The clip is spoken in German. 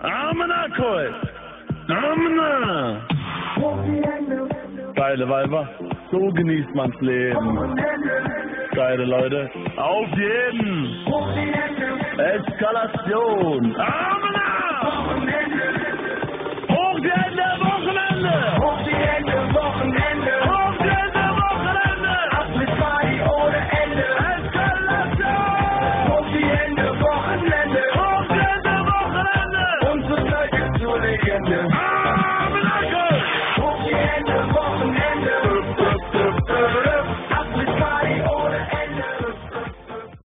Amena Koi. Amena. Geile Weiber. So genießt man's Leben. Geile Leute. Auf jeden. Eskalation. Amen. together